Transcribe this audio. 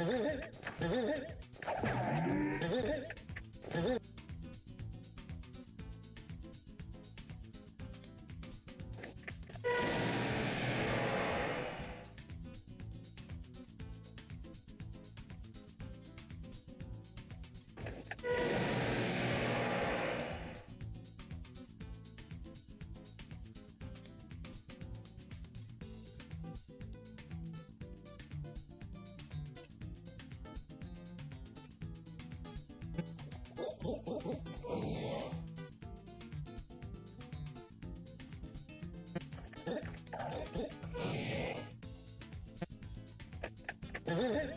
Mm-hmm. Je vous le